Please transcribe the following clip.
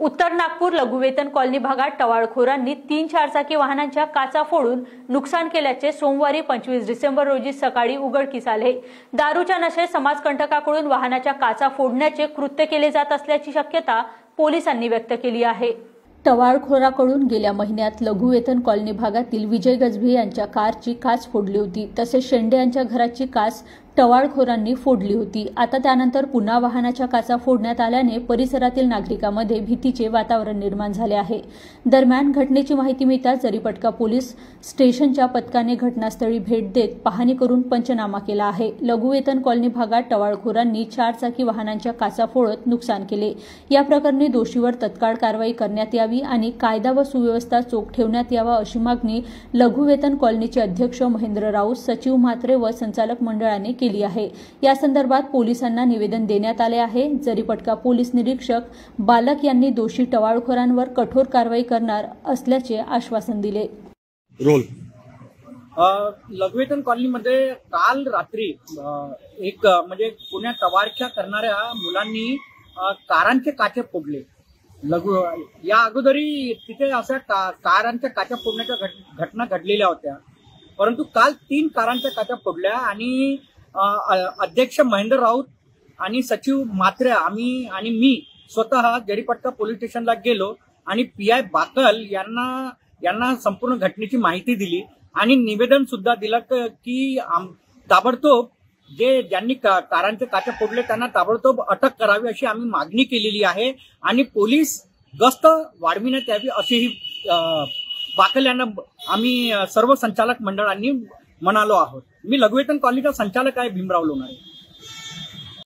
उत्तर नागपूर लघुवेतन कॉलनी भागात टवाळखोरांनी तीन चारचाकी वाहनांच्या काचा फोडून नुकसान केल्याचे सोमवारी पंचवीस डिसेंबर रोजी सकाळी उघडकीस आले. दारूच्या नशेत समाजकंटकाकडून वाहनाच्या काचा फोडण्याचे कृत्य केले जात असल्याची शक्यता पोलिसांनी व्यक्त केली आहे. टवाळखोराकडून गेल्या महिन्यात लघुवेतन कॉलनी भागातील विजय गजभे यांच्या कारची काच फोडली होती. तसेच शेंडे यांच्या घराची काच टवाळखोरांनी फोडली होती. आता त्यानंतर पुन्हा वाहनाच्या काचा फोडण्यात आल्याने परिसरातील नागरिकांमध्ये भीतीचे वातावरण निर्माण झाले आहे. दरम्यान घटनेची माहिती मिळताच जरीपटका पोलीस स्टेशनच्या पथकाने घटनास्थळी भेट देत पाहणी करून पंचनामा केला आहे. लघुवेतन कॉलनी भागात टवाळखोरांनी चारचाकी वाहनांच्या काचा फोडत नुकसान केले. या प्रकरणी दोषीवर तत्काळ कारवाई करण्यात यावी आणि कायदा व सुव्यवस्था चोख ठेवण्यात यावा अशी मागणी लघुवेतन कॉलनीचे अध्यक्ष महेंद्र राऊत सचिव म्हात्रे व संचालक मंडळाने केली आहे. या संदर्भात पोलिसांना निवेदन देण्यात आले आहे. जरीपटका पोलीस निरीक्षक बालक यांनी दोषी टवाळखोरांवर कठोर कारवाई करणार असल्याचे आश्वासन दिले. रोल. अ, लघुवेतन कॉलनीमध्ये काल रात्री एक म्हणजे पुण्यात टवारख्या करणाऱ्या मुलांनी कारांचे काचे फोडले. लघु या अगोदरी तिथे अशा का, कारांच्या काच्या फोडण्याच्या घट- घटना घडलेल्या होत्या. परंतु काल तीन कारांच्या काच्या फोडल्या आणि अध्यक्ष महेंद्र राऊत आणि सचिव मात्रे आम्ही आणि मी स्वतः जरीपटका पोलीस स्टेशनला गेलो आणि पी आय बाकल यांना यांना संपूर्ण घटनेची माहिती दिली आणि निवेदन सुद्धा दिलं क- की आम- ताबडतोब जे ज्यांनी का- कारांचे काचे फोडले त्यांना ताबडतोब अटक करावी अशी आम्ही मागणी केलेली आहे आणि पोलीस गस्त वाढविण्यात यावी अशीही बाकल यांना आम्ही सर्व संचालक मंडळांनी म्हणालो आहोत. मी लघुवेतन कॉलनीचा संचालक आहे भीमराव लोणारे.